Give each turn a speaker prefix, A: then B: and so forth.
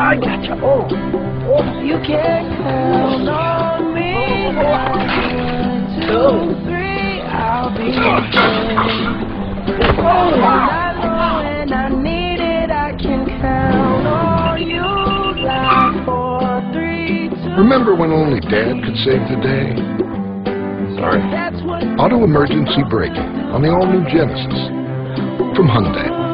A: I gotcha. Oh. oh.
B: You can count on me. One, two, three, I'll be there. Oh, I know oh, when I need it, I can count on you. Like four, three, two.
C: Remember when only Dad could save the day?
A: Sorry.
C: Auto emergency braking on the all-new Genesis from Hyundai.